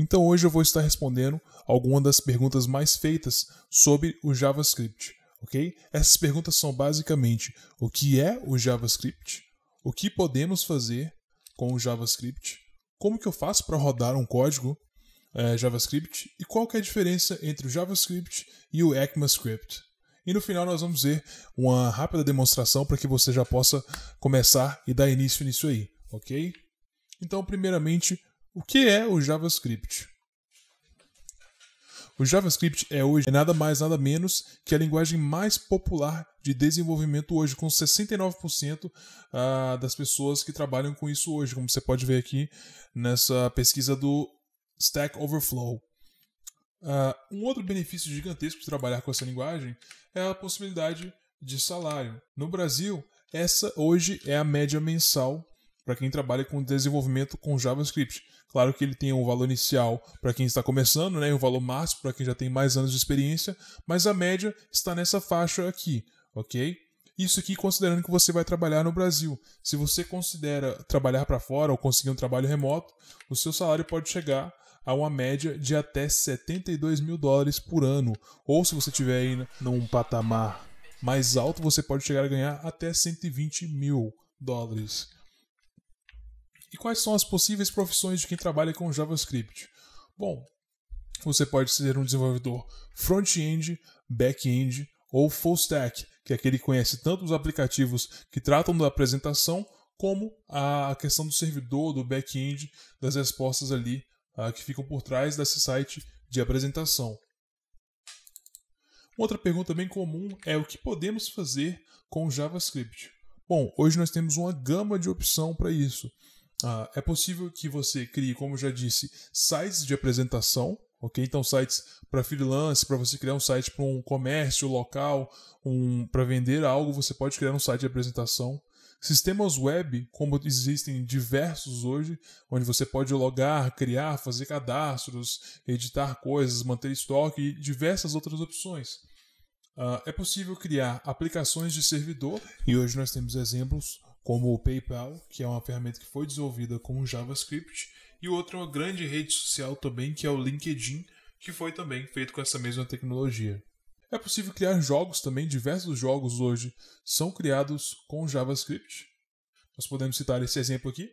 Então hoje eu vou estar respondendo algumas das perguntas mais feitas sobre o JavaScript, ok? Essas perguntas são basicamente o que é o JavaScript, o que podemos fazer com o JavaScript, como que eu faço para rodar um código é, JavaScript e qual que é a diferença entre o JavaScript e o ECMAScript. E no final nós vamos ver uma rápida demonstração para que você já possa começar e dar início nisso aí, ok? Então, primeiramente, o que é o JavaScript? O JavaScript é hoje nada mais nada menos que a linguagem mais popular de desenvolvimento hoje, com 69% ah, das pessoas que trabalham com isso hoje, como você pode ver aqui nessa pesquisa do Stack Overflow. Uh, um outro benefício gigantesco de trabalhar com essa linguagem é a possibilidade de salário. No Brasil, essa hoje é a média mensal para quem trabalha com desenvolvimento com JavaScript. Claro que ele tem um valor inicial para quem está começando, né, um valor máximo para quem já tem mais anos de experiência, mas a média está nessa faixa aqui, ok? Isso aqui considerando que você vai trabalhar no Brasil. Se você considera trabalhar para fora ou conseguir um trabalho remoto, o seu salário pode chegar a uma média de até 72 mil dólares por ano. Ou se você estiver aí num patamar mais alto, você pode chegar a ganhar até 120 mil dólares. E quais são as possíveis profissões de quem trabalha com JavaScript? Bom, você pode ser um desenvolvedor front-end, back-end ou full stack, que é aquele que conhece tanto os aplicativos que tratam da apresentação como a questão do servidor, do back-end, das respostas ali uh, que ficam por trás desse site de apresentação. Outra pergunta bem comum é o que podemos fazer com JavaScript. Bom, hoje nós temos uma gama de opção para isso. Uh, é possível que você crie, como já disse, sites de apresentação, ok? Então, sites para freelance, para você criar um site para um comércio local, um, para vender algo, você pode criar um site de apresentação. Sistemas web, como existem diversos hoje, onde você pode logar, criar, fazer cadastros, editar coisas, manter estoque e diversas outras opções. Uh, é possível criar aplicações de servidor e hoje nós temos exemplos como o PayPal, que é uma ferramenta que foi desenvolvida com JavaScript, e outra uma grande rede social também, que é o LinkedIn, que foi também feito com essa mesma tecnologia. É possível criar jogos também, diversos jogos hoje são criados com JavaScript. Nós podemos citar esse exemplo aqui.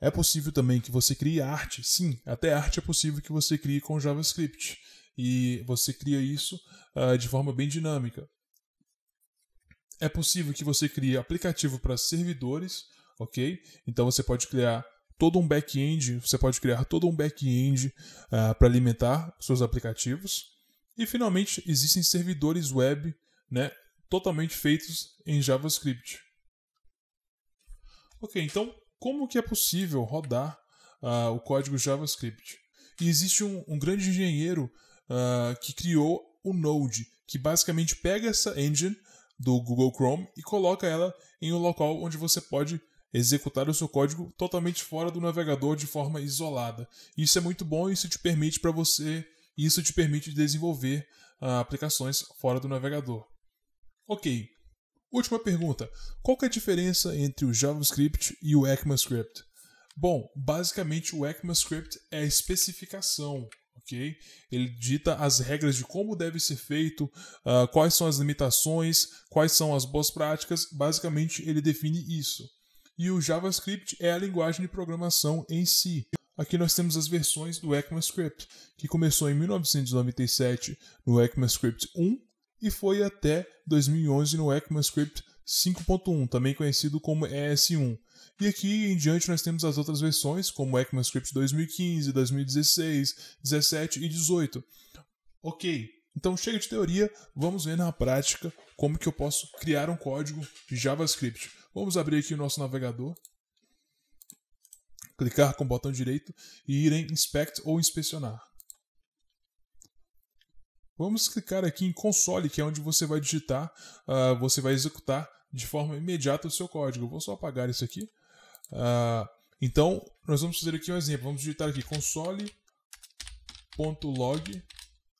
É possível também que você crie arte. Sim, até arte é possível que você crie com JavaScript. E você cria isso uh, de forma bem dinâmica. É possível que você crie aplicativo para servidores, ok? Então você pode criar todo um back-end, você pode criar todo um back-end uh, para alimentar seus aplicativos. E finalmente existem servidores web né, totalmente feitos em JavaScript. Ok, então como que é possível rodar uh, o código JavaScript? E existe um, um grande engenheiro uh, que criou o Node, que basicamente pega essa engine do Google Chrome e coloca ela em um local onde você pode executar o seu código totalmente fora do navegador de forma isolada. Isso é muito bom isso te permite para você isso te permite desenvolver uh, aplicações fora do navegador. Ok. Última pergunta. Qual é a diferença entre o JavaScript e o ECMAScript? Bom, basicamente o ECMAScript é a especificação, ok? Ele dita as regras de como deve ser feito, uh, quais são as limitações, quais são as boas práticas. Basicamente, ele define isso. E o JavaScript é a linguagem de programação em si. Aqui nós temos as versões do ECMAScript, que começou em 1997 no ECMAScript 1 e foi até 2011 no ECMAScript 5.1, também conhecido como ES1. E aqui em diante nós temos as outras versões, como ECMAScript 2015, 2016, 17 e 18. Ok, então chega de teoria, vamos ver na prática como que eu posso criar um código de JavaScript. Vamos abrir aqui o nosso navegador clicar com o botão direito e ir em Inspect ou Inspecionar. Vamos clicar aqui em console, que é onde você vai digitar, uh, você vai executar de forma imediata o seu código. vou só apagar isso aqui. Uh, então, nós vamos fazer aqui um exemplo. Vamos digitar aqui console.log,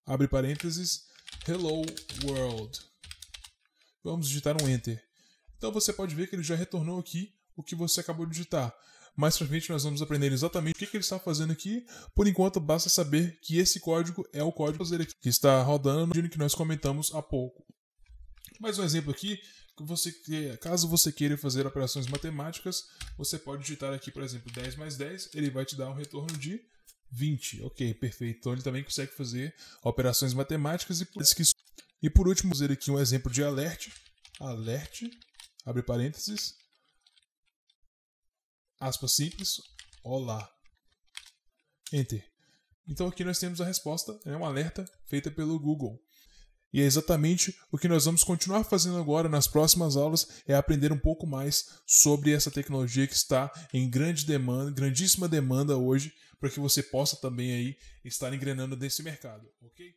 abre parênteses, hello world. Vamos digitar um enter. Então você pode ver que ele já retornou aqui o que você acabou de digitar. Mais pra frente nós vamos aprender exatamente o que, que ele está fazendo aqui. Por enquanto, basta saber que esse código é o código que está rodando no que nós comentamos há pouco. Mais um exemplo aqui, você, caso você queira fazer operações matemáticas, você pode digitar aqui, por exemplo, 10 mais 10, ele vai te dar um retorno de 20. Ok, perfeito. Então ele também consegue fazer operações matemáticas e por, e por último, fazer aqui um exemplo de alert. Alert, abre parênteses, aspas simples, olá. Enter. Então aqui nós temos a resposta, é um alerta feita pelo Google. E é exatamente o que nós vamos continuar fazendo agora nas próximas aulas, é aprender um pouco mais sobre essa tecnologia que está em grande demanda, grandíssima demanda hoje, para que você possa também aí estar engrenando nesse mercado, ok?